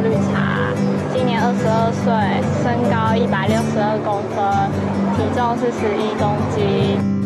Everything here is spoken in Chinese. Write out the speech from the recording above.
绿茶今年二十二岁身高一百六十二公分体重是十一公斤。